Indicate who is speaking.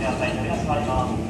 Speaker 1: ください。扉閉まります。